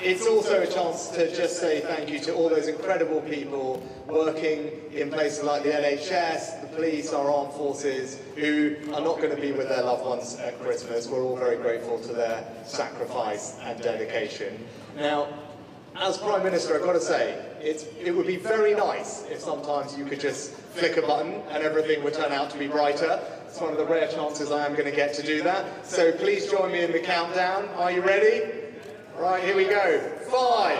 It's also a chance to just say thank you to all those incredible people working in places like the NHS, the police, our armed forces, who are not going to be with their loved ones at Christmas. We're all very grateful to their sacrifice and dedication. Now, as Prime Minister, I've got to say, it would be very nice if sometimes you could just flick a button and everything would turn out to be brighter. It's one of the rare chances I am going to get to do that. So please join me in the countdown. Are you ready? Right, here we go. Five,